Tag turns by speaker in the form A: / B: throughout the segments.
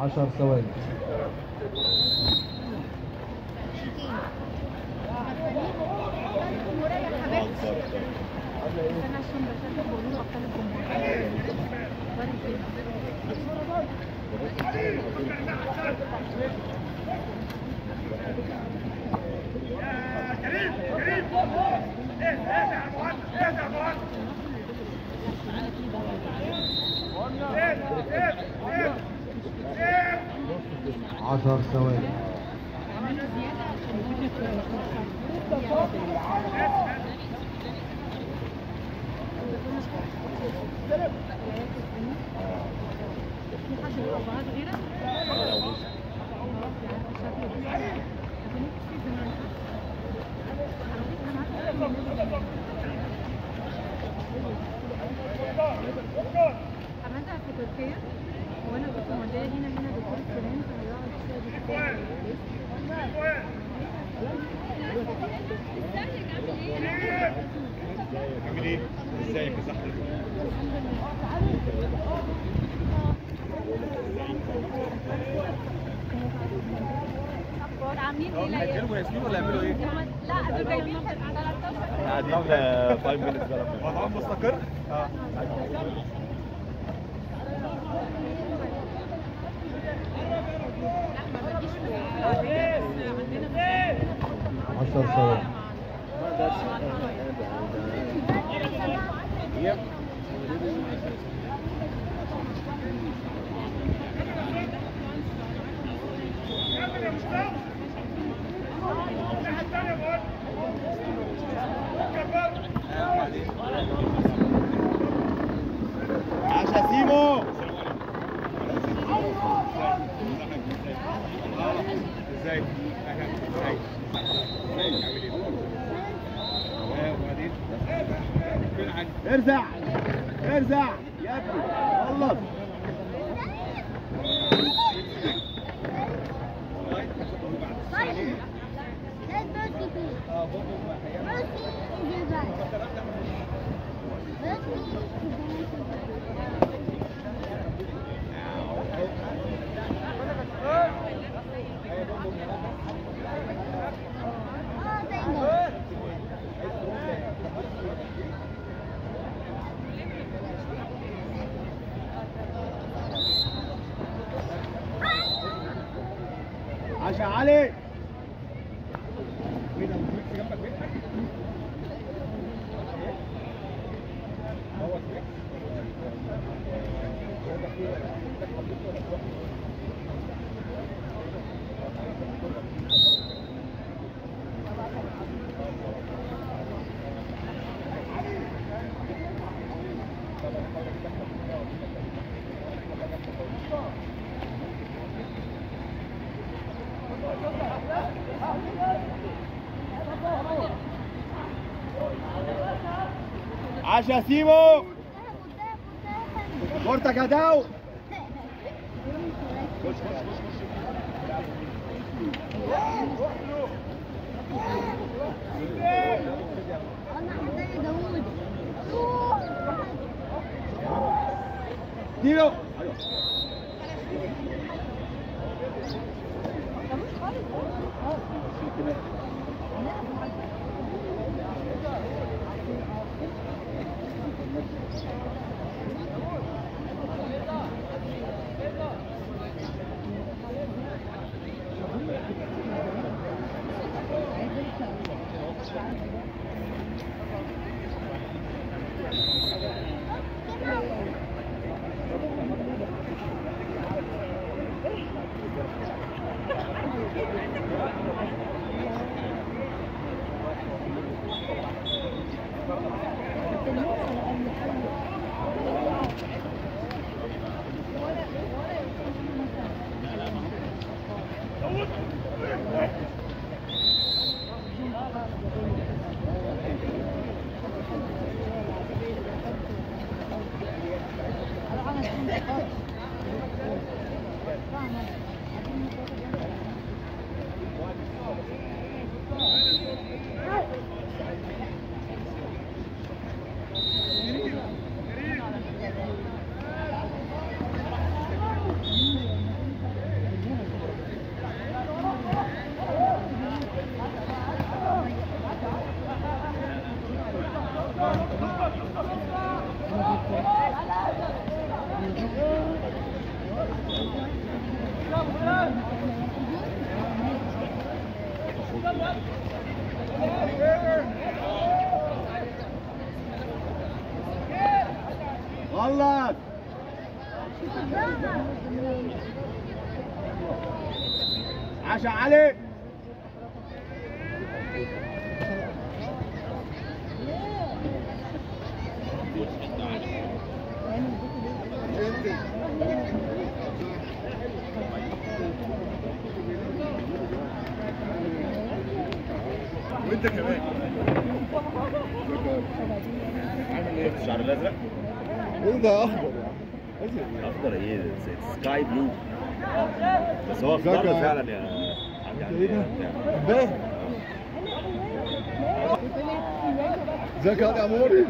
A: عشر ثواني
B: Thank you. 10 ثواني. عملتها في تركيا وأنا كنت موديه هنا هنا دكتور فلان
C: عامل إيه؟ ازيك يا صاحبي؟
B: عاملين إيه؟
C: هيتكلموا ياسمين ولا يعملوا إيه؟
B: لا دول جايبين 13
C: قاعدين 5 minutes وضعهم مستقر؟ آه
A: عشر ثواني
C: عشا سيمو. ازيك؟ ازيك؟ ارزع ارزع يا ابني خلص عشا علي عشا سيمو Așa, Simo! Porta cadau! Tiro! Thank you. Yeah.
D: غلط عشا علي وانت كمان عامل إيه؟ الشعر الأزرق؟
E: إيه ده اخضر
D: اخضر إيه؟ سكاي بلو بس هو اخضر
E: ذكر.
D: فعلا يا
E: إيه ده؟
D: يعني
E: باهي ازيك يا اموري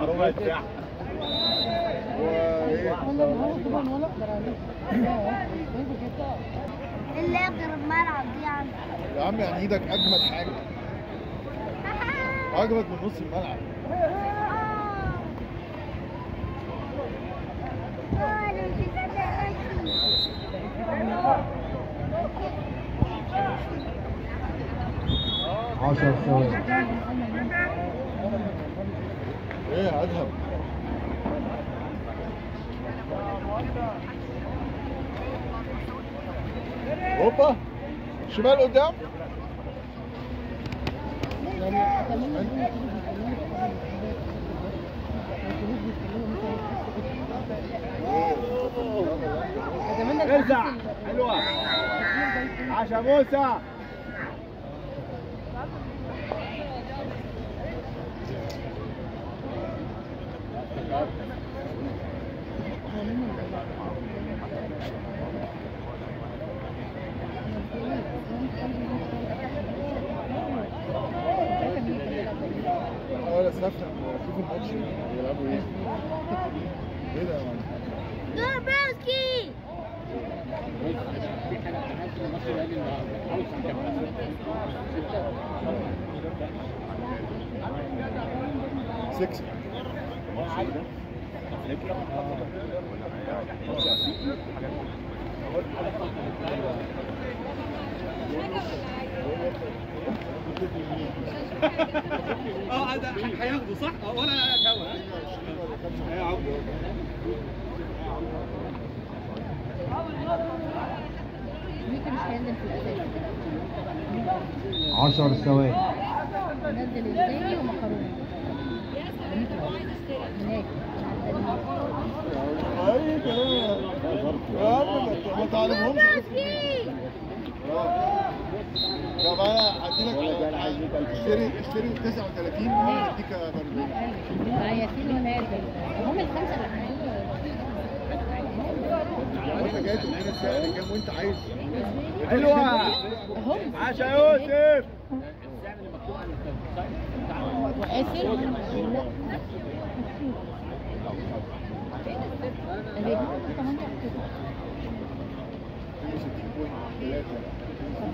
D: ربع ساعة
C: اللي يقدر الملعب دي يعني.
E: يا عم يعني إيدك أجمد حاجة. أجمد من نص الملعب. عشر ثواني. إيه يا هوبا شمال قدام.
D: ارجع. حلوة. عشا موسى.
E: six. آه ده
D: هياخده صح؟ آه ولا
B: هو يا عمرو
E: 10 ثواني.
B: نزل الثاني ومكرونه
E: يا عم طب أنا هديلك اشتري اشتري 39 هديك 40
B: يا ياسين هم الخمسة اللي عندهم
E: وانت جاي تديني السعر كام وانت عايز
D: حلوة
B: هم
D: عشا يوسف
B: أهي.
E: 62.3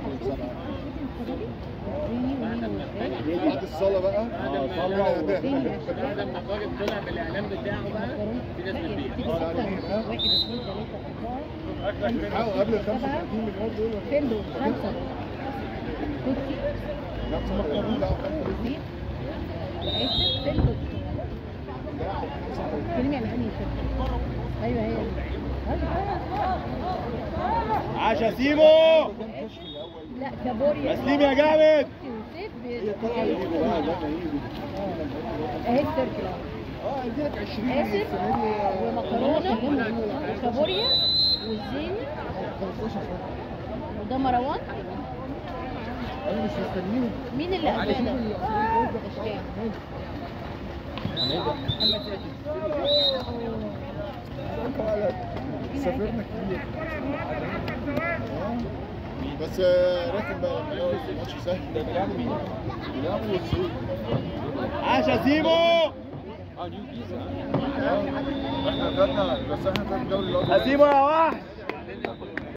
E: بعد الصلاة بقى
D: آه
E: ده
F: لما الراجل طلع بالاعلان بتاعه بقى في ناس بتبيع
E: قبل ال 35 مليار دول
B: فين دول؟ خمسة كوتشي
E: 35 لا 35
B: وقاسر فين دول؟ فيلم يعني أنهي فيلم؟ أيوه هي.
D: عشا سيمو
B: لا كابوريا
D: تسليم يا جامد
B: أهي السيركل
E: آه اديلك 20
B: آسر
E: السنة دي
B: ومكرونة وكابوريا والزيني
E: 15 سنة
B: وده مروان
E: أنا مش مستنيهم
B: مين اللي قبلنا؟ اشكال
E: سافرنا كتير. بس آه، راكب بقى. الماتش سهل. ده بيلعبوا مين؟ بيلعبوا السوق
D: عشا سيمو
E: آه إحنا خدنا بس إحنا خدنا الدوري الأول
D: سيمو يا وحش!